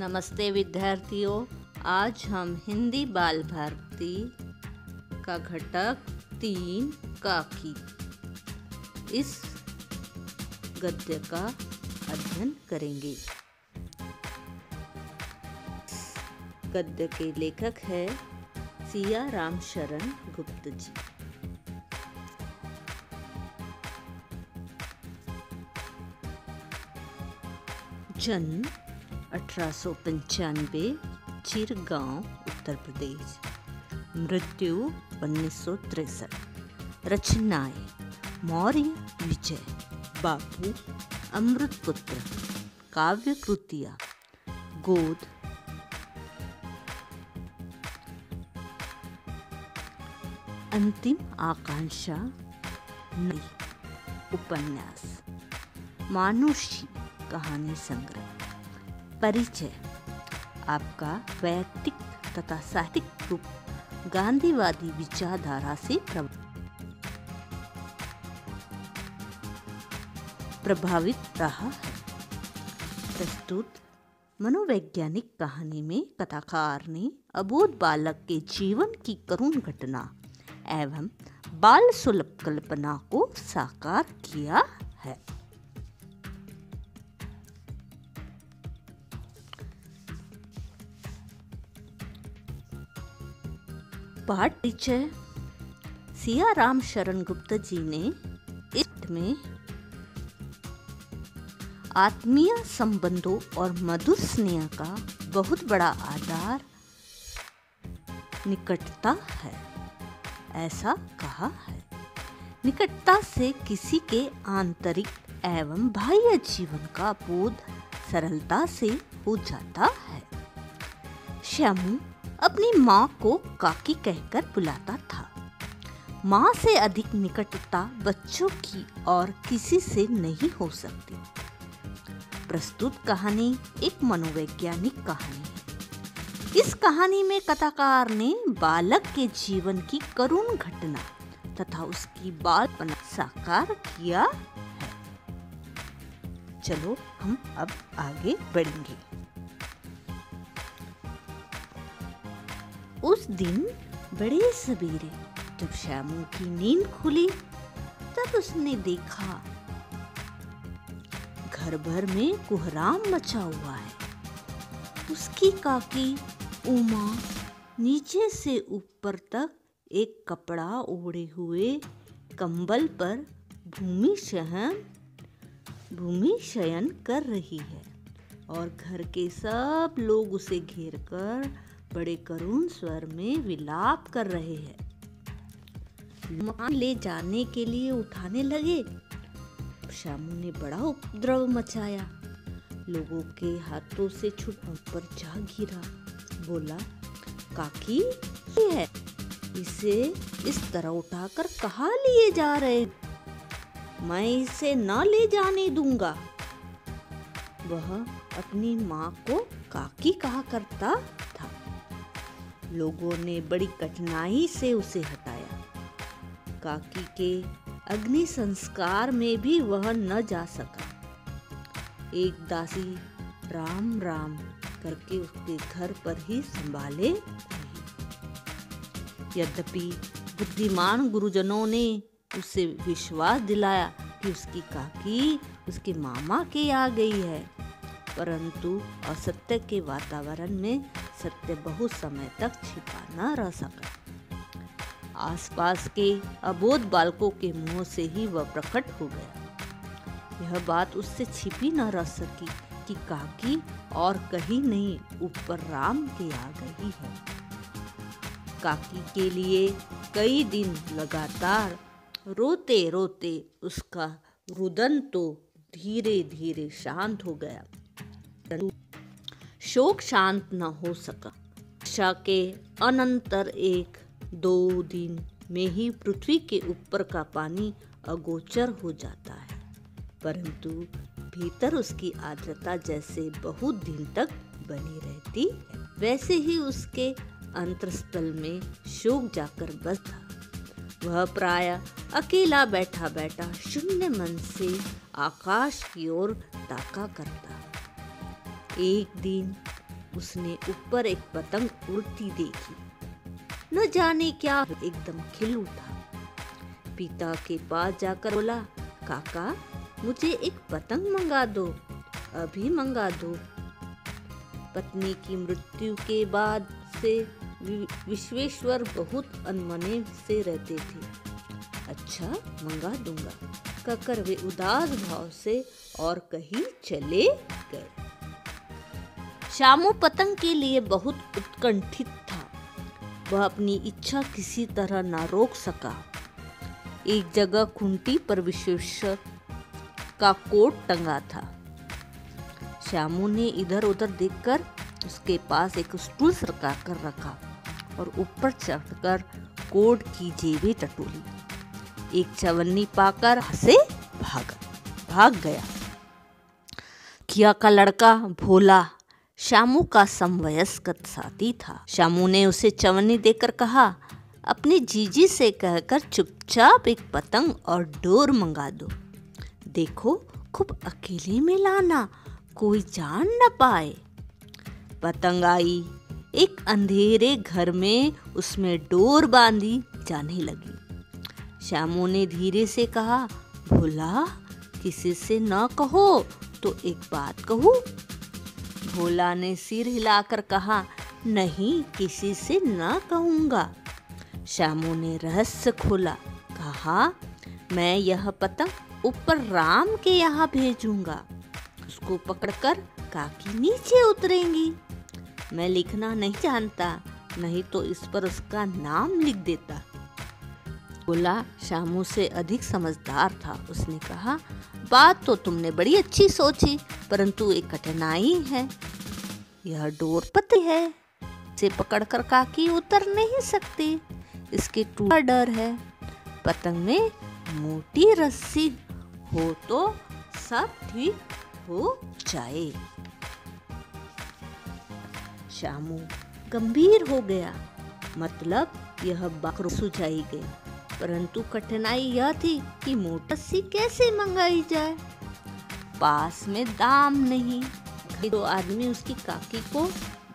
नमस्ते विद्यार्थियों, आज हम हिंदी बाल भारती का घटक तीन काकी इस गद्य का अध्ययन करेंगे। गद्य के लेखक है सिया राम शरण गुप्त जी। जन्म अठारह सौ पंचानवे, चिरगांव, उत्तर प्रदेश। मृत्यु उन्नीस सौ तिरसठ। रचनाएँ मौर्य विजय, बापू अमृतपुत्र काव्य कृतियाँ गोद। अंतिम आकांक्षा उपन्यास, मानुषी कहानी संग्रह। परिचय। आपका वैयक्तिक तथा साहित्यिक रूप, गांधीवादी विचारधारा से प्रभावित रहा है। प्रस्तुत मनोवैज्ञानिक कहानी में कथाकार ने अबोध बालक के जीवन की करुण घटना एवं बाल सुलभ कल्पना को साकार किया है। पाठ परिचय सिया राम शरण गुप्त जी ने इस में आत्मीय संबंधों और मधुर स्नेह का बहुत बड़ा आधार निकटता है, ऐसा कहा है। निकटता से किसी के आंतरिक एवं बाह्य जीवन का बोध सरलता से हो जाता है। श्यामू अपनी माँ को काकी कहकर बुलाता था। माँ से अधिक निकटता बच्चों की और किसी से नहीं हो सकती। प्रस्तुत कहानी एक मनोवैज्ञानिक कहानी है। इस कहानी में कथाकार ने बालक के जीवन की करुण घटना तथा उसकी बालपना साकार किया चलो हम अब आगे बढ़ेंगे। उस दिन बड़े सवेरे जब श्यामू की नींद खुली, तब उसने देखा, घर भर में कुहराम मचा हुआ है। उसकी काकी उमा नीचे से ऊपर तक एक कपड़ा ओढ़े हुए कंबल पर भूमि शयन भूमि शयन कर रही है और घर के सब लोग उसे घेर कर बड़े करुण स्वर में विलाप कर रहे हैं। मकान ले जाने के लिए उठाने लगे। शामू ने बड़ा उपद्रव मचाया। लोगों के हाथों से छुट पर जा गिरा। बोला, काकी, ये है। इसे इस तरह उठाकर कहा लिए जा रहे मैं इसे न ले जाने दूँगा। वह अपनी माँ को काकी कहा करता लोगों ने बड़ी कठिनाई से उसे हटाया। काकी के अग्नि संस्कार में भी वह न जा सका। एक दासी राम राम करके उसके घर पर ही संभाले यद्यपि बुद्धिमान गुरुजनों ने उसे विश्वास दिलाया कि उसकी काकी उसके मामा के आ गई है, परंतु असत्य के वातावरण में सत्य बहुत समय तक छिपा न रह सका। आसपास के अबोध बालकों के मुँह से ही वह प्रकट हो गया। यह बात उससे छिपी न रह सकी की काकी और कहीं नहीं, ऊपर राम के आ गई है। काकी के लिए कई दिन लगातार रोते रोते उसका रुदन तो धीरे धीरे शांत हो गया। शोक शांत न हो सका। आशा के अनंतर एक, दो दिन में ही पृथ्वी के ऊपर का पानी अगोचर हो जाता है। परंतु भीतर उसकी आर्द्रता जैसे बहुत दिन तक बनी रहती है। वैसे ही उसके अंतरस्थल में शोक जाकर बस था। वह प्राय अकेला बैठा बैठा शून्य मन से आकाश की ओर ताका करता। एक दिन उसने ऊपर एक पतंग उड़ती देखी। न जाने क्या एकदम खिल उठा। पिता के पास जाकर बोला, काका, मुझे एक पतंग मंगा दो, अभी मंगा दो। पत्नी की मृत्यु के बाद से विश्वेश्वर बहुत अनमने से रहते थे। अच्छा मंगा दूँगा। कहकर वे उदास भाव से और कहीं चले गए। शामू पतंग के लिए बहुत उत्कंठित था। वह अपनी इच्छा किसी तरह ना रोक सका। एक जगह खुंटी पर विश्वेश्वर का कोट टंगा था। श्यामू ने इधर उधर देखकर उसके पास एक स्टूल सरका कर रखा और ऊपर चढ़कर कोट की जेबें टटोली। एक चवन्नी पाकर हंसे, भाग भाग गया। किया का लड़का, भोला शामू का समवयस्क साथी था। शामू ने उसे चवनी देकर कहा, अपनी जीजी से कहकर चुपचाप एक पतंग और डोर मंगा दो। देखो, खूब अकेले में लाना, कोई जान न पाए। पतंग आई। एक अंधेरे घर में उसमें डोर बांधी जाने लगी। श्यामू ने धीरे से कहा, भोला, किसी से न कहो तो एक बात कहूँ भोला ने सिर हिलाकर कहा, नहीं, किसी से न कहूँगा। श्यामू ने रहस्य खोला, कहा, मैं यह पतंग ऊपर राम के यहाँ भेजूँगा। उसको पकड़कर काकी नीचे उतरेंगी। मैं लिखना नहीं जानता, नहीं तो इस पर उसका नाम लिख देता। बोला शामू से अधिक समझदार था। उसने कहा, बात तो तुमने बड़ी अच्छी सोची। परंतु एक कठिनाई है। यह डोर पति है। से पकड़कर काकी उतर नहीं सकती। इसके टूटा डर है। पतंग में मोटी रस्सी हो तो सब ठीक हो जाए। शामू गंभीर हो गया। मतलब यह बात सुझाई गई। परंतु कठिनाई यह थी कि मोटसी कैसे मंगाई जाए। पास में दाम नहीं। दो आदमी उसकी काकी को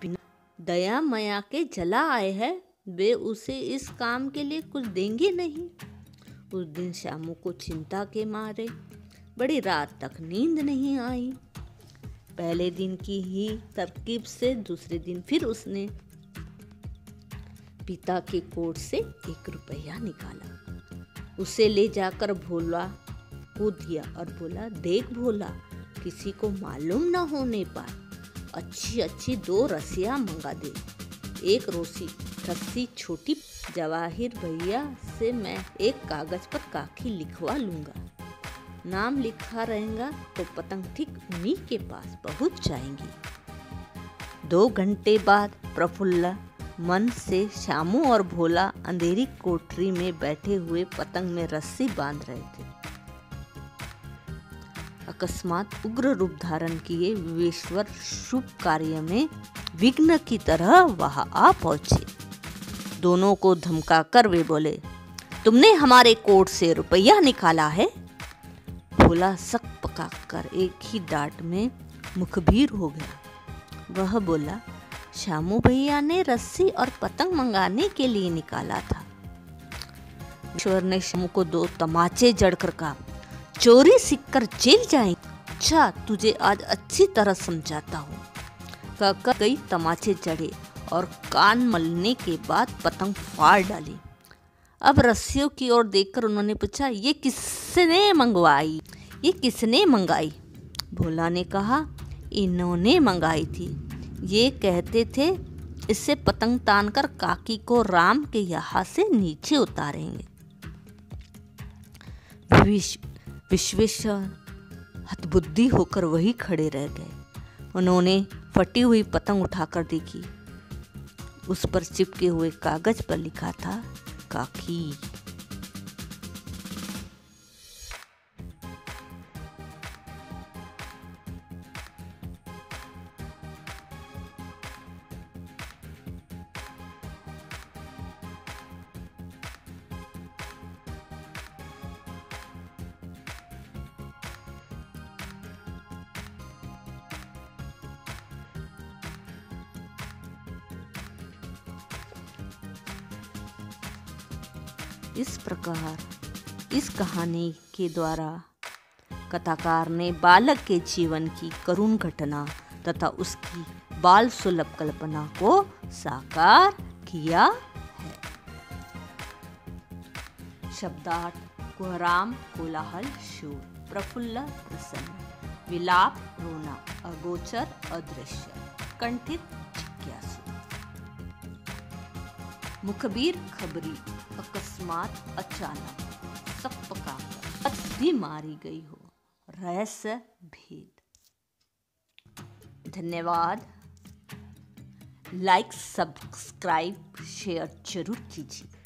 बिना दया मया के जला आए हैं। वे उसे इस काम के लिए कुछ देंगे नहीं। उस दिन शामू को चिंता के मारे। बड़ी रात तक नींद नहीं आई। पहले दिन की ही तरकीब से दूसरे दिन फिर उसने पिता के कोट से एक रुपया निकाला। उसे ले जाकर भोला को दिया और बोला, देख भोला, किसी को मालूम न होने पर अच्छी अच्छी दो रसिया मंगा दे। एक रोसी, रस्सी छोटी, जवाहिर भैया से मैं एक कागज़ पर काखी लिखवा लूँगा। नाम लिखा रहेगा तो पतंग ठीक उन्हीं के पास पहुँच जाएँगी। दो घंटे बाद प्रफुल्ला मन से श्यामू और भोला अंधेरी कोठरी में बैठे हुए पतंग में रस्सी बाँध रहे थे। अकस्मात उग्र रूप धारण किए विश्वर शुभ कार्य में विघ्न की तरह वहाँ आ पहुँचे। दोनों को धमका कर वे बोले, तुमने हमारे कोट से रुपया निकाला है? भोला सक पका कर एक ही डांट में मुखभीर हो गया। वह बोला, श्यामू भैया ने रस्सी और पतंग मंगाने के लिए निकाला था। ईश्वर ने शामू को दो तमाचे जड़कर कहा चोरी सीख कर जेल जाए। अच्छा तुझे आज अच्छी तरह समझाता हूँ। कहकर कई तमाचे जड़े और कान मलने के बाद पतंग फाड़ डाली। अब रस्सियों की ओर देखकर उन्होंने पूछा, ये किसने मंगवाई? ये किसने मंगाई? भोला ने कहा, इन्होंने मंगाई थी। ये कहते थे इससे पतंग तान कर काकी को राम के यहाँ से नीचे उतारेंगे। विश्वेश्वर हतबुद्धि होकर वही खड़े रह गए। उन्होंने फटी हुई पतंग उठाकर देखी। उस पर चिपके हुए कागज़ पर लिखा था, काकी। इस प्रकार, इस कहानी के द्वारा कथाकार ने बालक के जीवन की करुण घटना तथा उसकी बाल सुलभ कल्पना को साकार किया है। शब्दार्थ, कुहराम, कोलाहल, शोर, प्रफुल्ल, प्रसन्न, विलाप, रोना, अगोचर, अदृश्य, कंठित मुखबीर खबरी, अकस्मात अचानक, सब पकाकर भी मारी गई हो। रहस्य भेद। धन्यवाद। लाइक, सब्सक्राइब, शेयर ज़रूर कीजिए।